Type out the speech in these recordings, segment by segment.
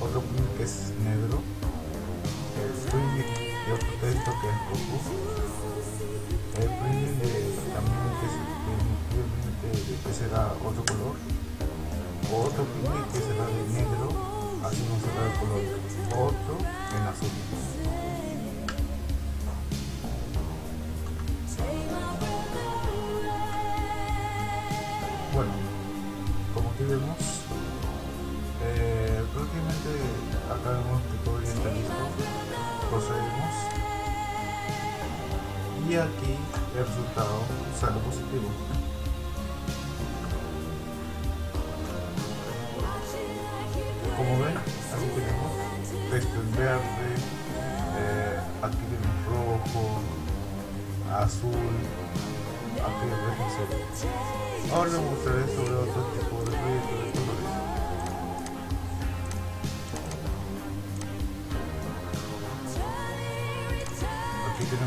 otro que es negro, el Printing de otro texto que eh, es rojo, el Printing también que será otro color, otro Printing que será de negro, así no será el color, otro en azul. Bueno, como aquí vemos, eh, prácticamente acá vemos está listo, procedemos y aquí el resultado sale positivo. Como ven, aquí tenemos texto en verde, eh, aquí tenemos rojo, azul, aquí resto Ahora les mostraré sobre otro tipo de proyectos de colores.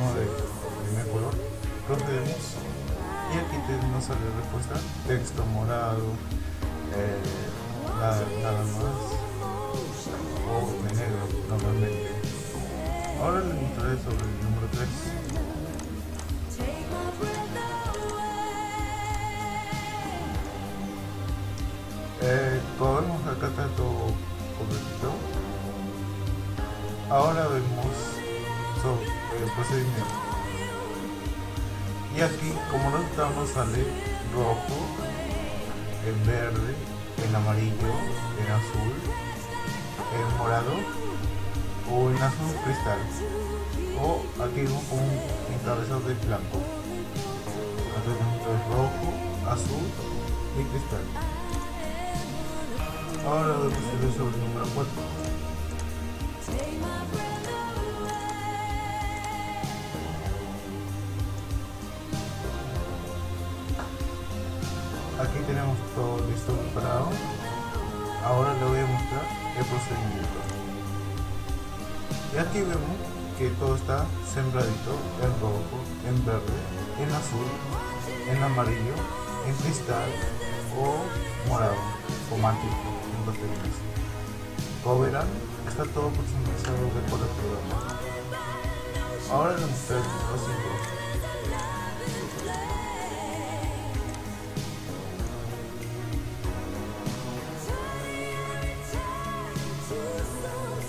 El primer color, procedemos y aquí tenemos la respuesta, texto morado, eh, nada, más, o de negro normalmente. Ahora les mostraré sobre el número 3. Procedimiento. Y aquí como nos sale rojo, en verde, en amarillo, en azul, en morado o en azul cristal. O aquí un encabezado de blanco. Tenemos rojo, azul y cristal. Ahora vamos a sobre el número 4. Listo preparado. Ahora le voy a mostrar el procedimiento. Y aquí vemos que todo está sembradito en rojo, en verde, en azul, en amarillo, en cristal o morado o matiz como verán, está todo personalizado de acuerdo al programa. Ahora les mostraré el número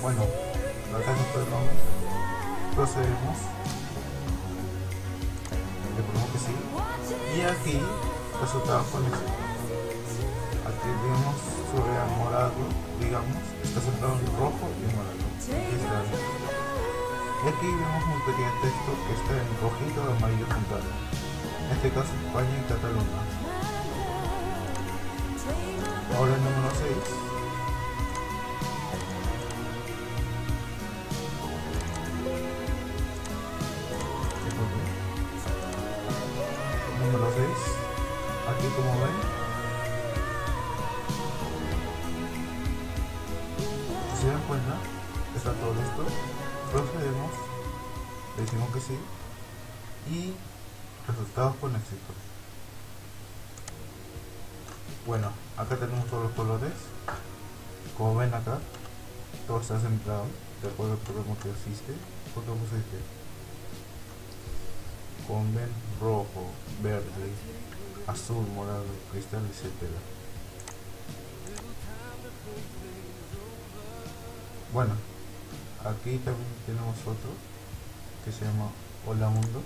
Bueno, acá el nombre. Procedemos. Le ponemos que sí. Y aquí, resultados con. Aquí vemos sobre el morado, digamos, está centrado en rojo y morado. Y aquí vemos un pequeño texto que está en rojito y amarillo juntado. En este caso España y Cataluña. Ahora el número 6. Número 6. Aquí como ven si se dan cuenta, está todo listo, procedemos, decimos que sí y resultados con éxito. Bueno, acá tenemos todos los colores, como ven acá, todo está centrado de acuerdo al programa que existe, porque pusiste, como ven, rojo, verde, azul, morado, cristal, etcétera. Bueno, aquí también tenemos otro que se llama Hola Mundo.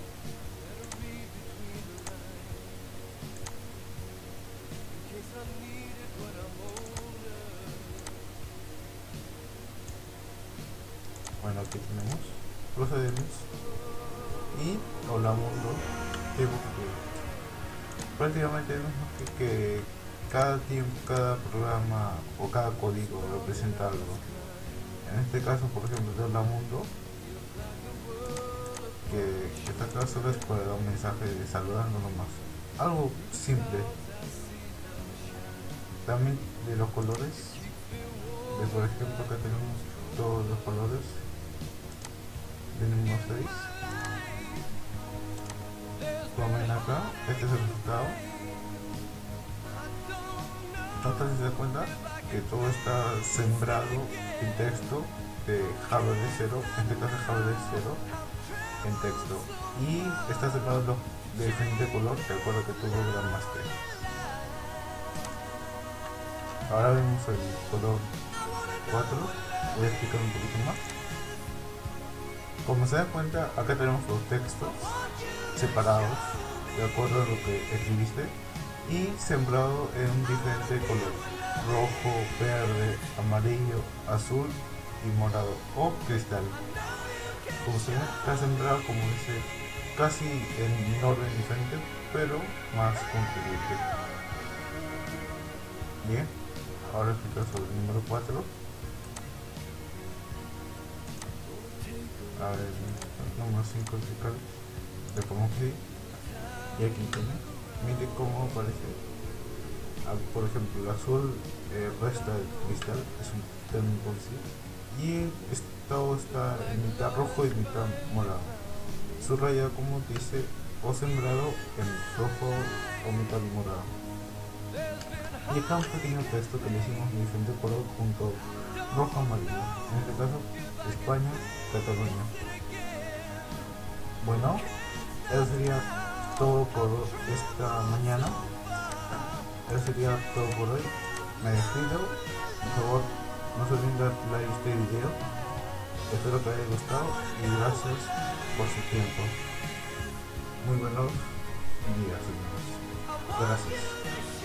Bueno, aquí tenemos, procedemos y Hola Mundo tenemos que prácticamente vemos que, que cada tiempo, cada programa o cada código representa algo. En este caso por ejemplo de Hola Mundo que, que esta acá solo es dar un mensaje de saludando nomás. Algo simple. También de los colores de por ejemplo acá tenemos todos los colores. Número 6 como acá este es el resultado entonces se da cuenta que todo está sembrado en texto de Java de 0, en este caso Java 0, en texto. Y está separado de diferente color, de acuerdo que tuvo Grandmaster. Ahora vemos el color 4, voy a explicar un poquito más. Como se da cuenta, acá tenemos los textos separados, de acuerdo a lo que escribiste, y sembrado en diferente color, rojo, verde, amarillo, azul y morado o cristal. Como se ve, está sembrado como dice, casi en orden diferente, pero más contribuyente. Bien, ahora explico sobre el número 4. A ver, número 5 le pongo clic y aquí mire cómo aparece. Ah, por ejemplo el azul eh, resta el cristal es un término sí y esto está en mitad rojo y mitad morado. Subraya como dice o sembrado en rojo o mitad morado y acá un pequeño texto que le hicimos de diferente color junto rojo amarillo en este caso España Cataluña bueno eso sería todo por esta mañana. Eso sería todo por hoy. Me despido. Por favor, no se olviden dar like a este video. Espero que haya gustado y gracias por su tiempo. Muy buenos días, Gracias.